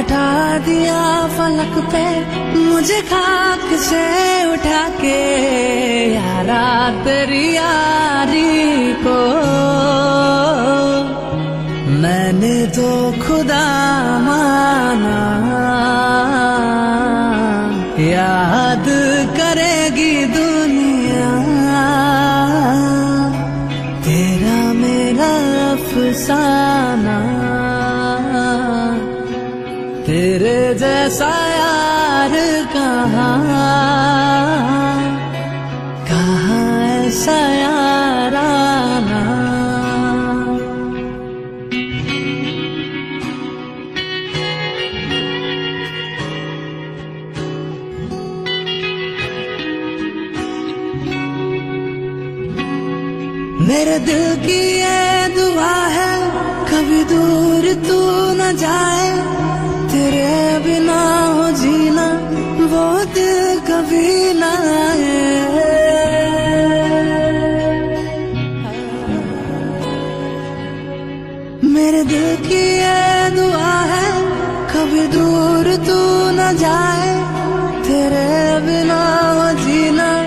बैठा दिया फलक पे, मुझे खाक से उठा के। यारा तेरी यारी को। मैंने तो खुदा माना, याद करेगी दुनिया। तेरा मेरा अफसाना। तेरे जैसा यार कहाँ कहाँ मेरे दिल की ये दुआ है, कभी दूर तू न जाए। कभी न आए। मेरे दिल की ये दुआ है, कभी दूर तू न जाए। तेरे बिना जीना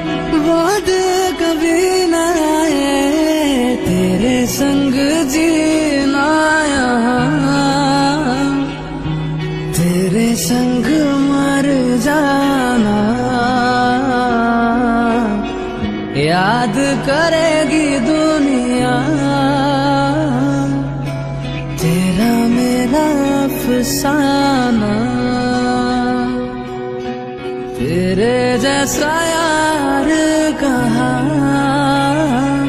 दिल कभी न आए। तेरे संग जीना यहाँ। तेरे संग मर जाना। करेगी दुनिया। तेरा मेरा अफसाना। तेरे जैसा यार कहाँ।